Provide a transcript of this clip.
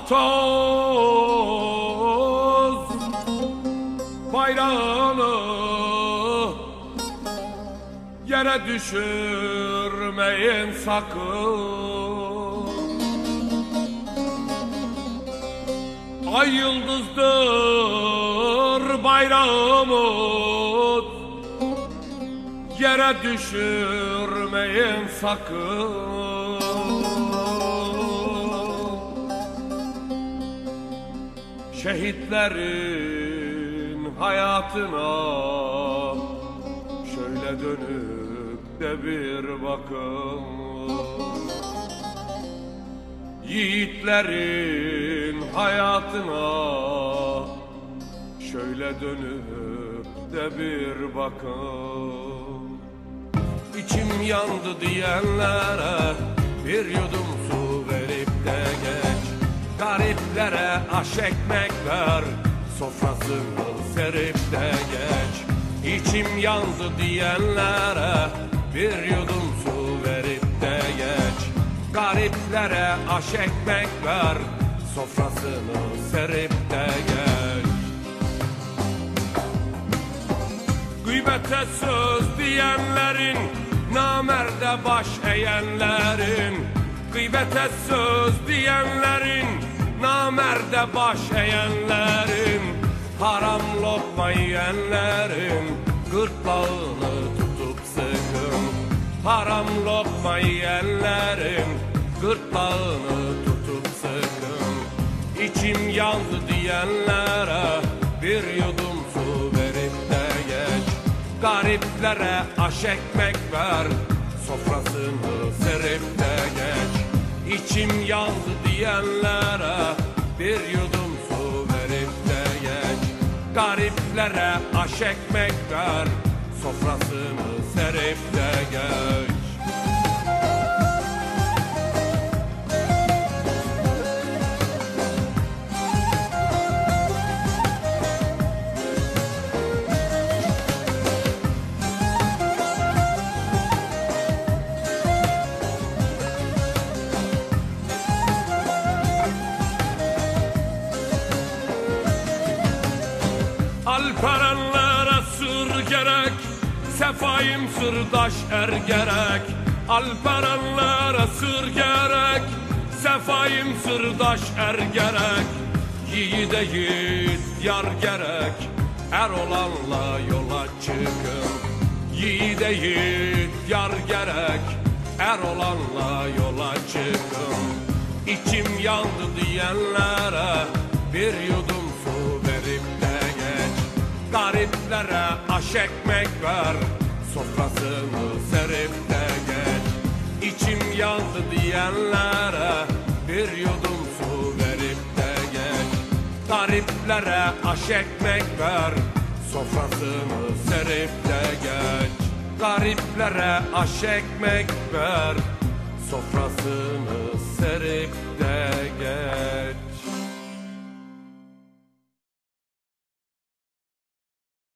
Vatoz bayrağını yere düşürmeyin sakın. Ay yıldızdır bayrağımız Yere düşürmeyin sakın Şehitlerin hayatına. Şöyle dönüp de bir bakın Yiğitlerin hayatına. Şöyle dönüp de bir bakın İçim yandı diyenlere Bir yudum su Gariplere aş ekmek ver. Sofrasını serip de geç. İçim yandı diyenlere Bir yudum su verip de geç. Gariplere aş ekmek ver. Sofrasını serip de geç. Gıybete söz diyenlerin Namerde baş eğenlerin Gıybete söz diyenlerin Namerde baş eğenlerin Haram lokma yiyenlerin Gırtlağını tutup sıkın Haram lokma yiyenlerin Gırtlağını tutup sıkın İçim yandı diyenlere Bir yudum su verip de geç. Gariplere aş ekmek ver Sofrasını serip de geç. İçim yandı diyenlere Bir yudum su verip de geç. Gariplere aş ekmek ver Sofrasını serip de geç Alperenlere sır gerek Sefayim sırdaş er gerek. Alperenlere sır gerek Sefayim sırdaş er gerek. Yiğide yiğit yar gerek Er olanla yola çıkın. Yiğide yiğit yar gerek Er olanla yola çıkın. İçim yandı diyenlere Bir yudum Gariplere aş ekmek ver. Sofrasını serip de geç. İçim yandı diyenlere Bir yudum su verip de geç. Gariplere aş ekmek ver. Sofrasını serip de geç. Gariplere aş ekmek ver. Sofrasını serip de